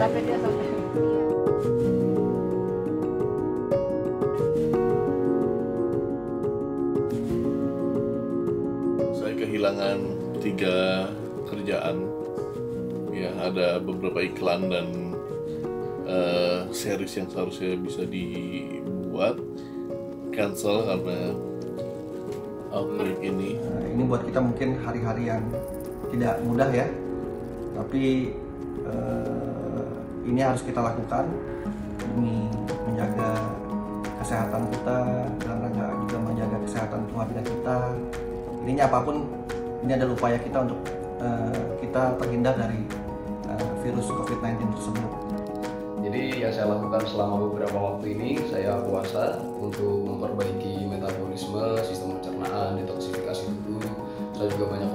sampai dia sampai. saya kehilangan tiga kerjaan. Ya ada beberapa iklan dan eh, series yang seharusnya bisa dibuat. Cancel karena outbreak ini. Nah, ini buat kita mungkin hari-hari yang tidak mudah ya, tapi eh, ini harus kita lakukan demi menjaga kesehatan kita rangka juga menjaga kesehatan keluarga kita. Intinya apa pun ini adalah upaya kita untuk eh, kita terhindar dari eh, virus COVID-19 tersebut. Jadi yang saya lakukan selama beberapa waktu ini saya puasa untuk memperbaiki metabolisme, sistem pencernaan, detoksifikasi tubuh. Saya juga banyak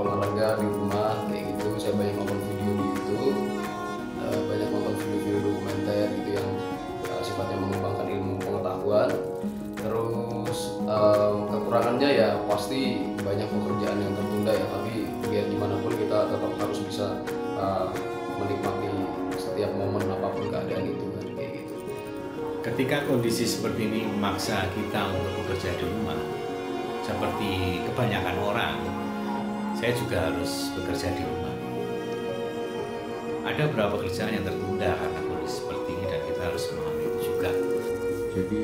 banyak pekerjaan yang tertunda ya. Tapi biar gimana pun kita tetap harus bisa eh, menikmati setiap momen apa pun keadaan itu kan kayak gitu. Ketika kondisi seperti ini memaksa kita untuk bekerja di rumah, seperti kebanyakan orang, saya juga harus bekerja di rumah. Ada beberapa pekerjaan yang tertunda karena kondisi seperti ini dan kita harus memahami itu juga. jadi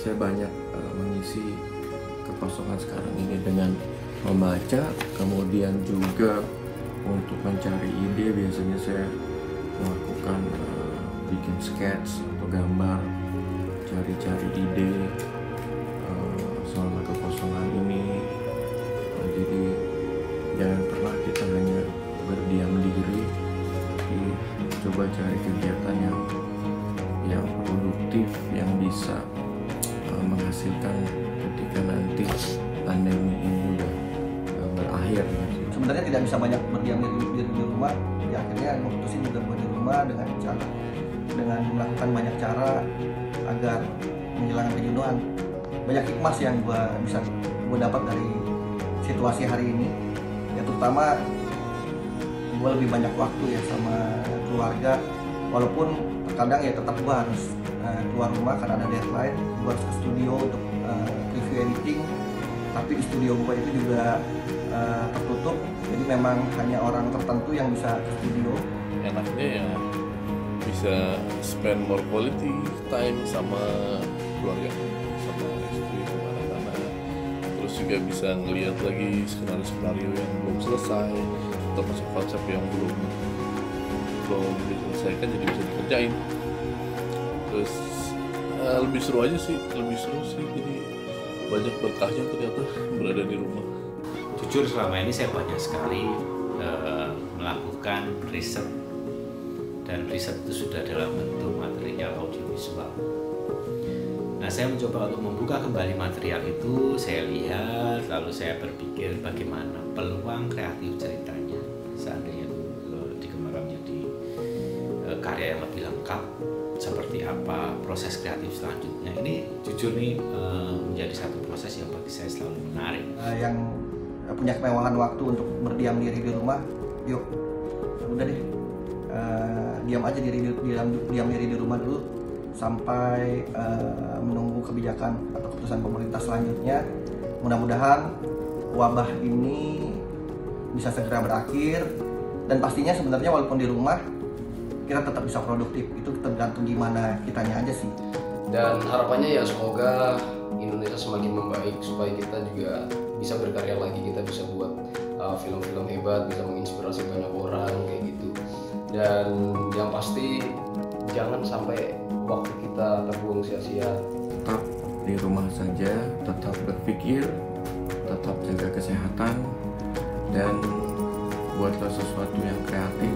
saya banyak eh, mengisi kekosongan sekarang ini dengan membaca kemudian juga untuk mencari ide biasanya saya melakukan eh, bikin sketch atau gambar cari-cari ide eh, selama kekosongan ini. Eh, jadi jangan pernah kita hanya berdiam diri tapi coba cari kegiatan yang yang produktif yang bisa uh, menghasilkan ketika nanti pandemi ini udah uh, berakhir gitu. sebenarnya tidak bisa banyak berdiam diri di, rumah. Ya akhirnya memutusin juga buat di rumah dengan cara dengan melakukan banyak cara agar menghilangkan kejenuhan. Banyak hikmah sih yang gua bisa gua dapat dari situasi hari ini. Ya terutama gua lebih banyak waktu ya sama keluarga. Walaupun terkadang ya tetap gua harus eh, keluar rumah karena ada deadline gua harus ke studio untuk eh, review editing. Tapi di studio gua itu juga eh, tertutup. Jadi memang hanya orang tertentu yang bisa ke studio. Enaknya ya bisa spend more quality time sama keluarga sama istri sama anak-anak. Terus juga bisa ngelihat lagi skenario-skenario yang belum selesai atau konsep-konsep yang belum belum diselesaikan jadi bisa dikerjain terus eh, lebih seru aja sih lebih seru sih. Jadi banyak berkahnya ternyata berada di rumah. Jujur selama ini saya banyak sekali eh, melakukan riset. Dan riset itu sudah dalam bentuk material audiovisual. Nah, saya mencoba untuk membuka kembali material itu, saya lihat, lalu saya berpikir bagaimana peluang kreatif ceritanya. Seandainya itu eh, dikembangkan menjadi karya yang lebih lengkap apa proses kreatif selanjutnya. Ini jujur nih eh, menjadi satu proses yang bagi saya selalu menarik. Eh, yang punya kemewahan waktu untuk berdiam diri di rumah yuk. Udah deh. Eh, diam aja diri di- diam, diam diri di rumah dulu sampai menunggu kebijakan atau keputusan pemerintah selanjutnya. Mudah-mudahan wabah ini bisa segera berakhir. Dan pastinya sebenarnya walaupun di rumah kita tetap bisa produktif itu tergantung gimana kitanya aja sih Dan harapannya ya semoga Indonesia semakin membaik supaya kita juga bisa berkarya lagi, kita bisa buat uh, film-film hebat, bisa menginspirasi banyak orang kayak gitu. Dan yang pasti jangan sampai waktu kita terbuang sia-sia. tetap di rumah saja tetap berpikir tetap jaga kesehatan dan buatlah sesuatu yang kreatif